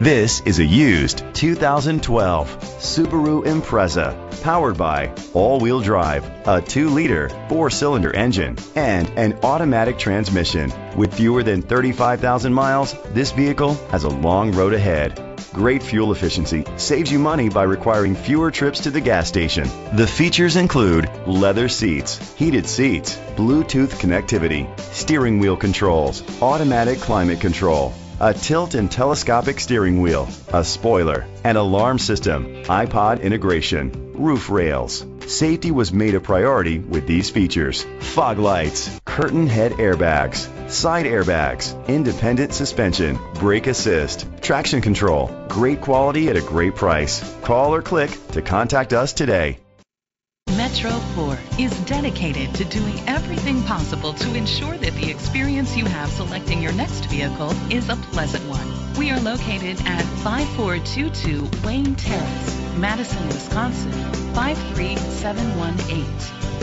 This is a used 2012 Subaru Impreza, powered by all-wheel drive, a 2-liter, 4-cylinder engine, and an automatic transmission. With fewer than 35,000 miles, this vehicle has a long road ahead. Great fuel efficiency saves you money by requiring fewer trips to the gas station. The features include leather seats, heated seats, Bluetooth connectivity, steering wheel controls, automatic climate control, a tilt and telescopic steering wheel, a spoiler, an alarm system, iPod integration, roof rails. Safety was made a priority with these features. Fog lights, curtain head airbags, side airbags, independent suspension, brake assist, traction control. Great quality at a great price. Call or click to contact us today. Metro Ford is dedicated to doing everything possible to ensure that the experience you have selecting your next vehicle is a pleasant one. We are located at 5422 Wayne Terrace, Madison, Wisconsin 53718.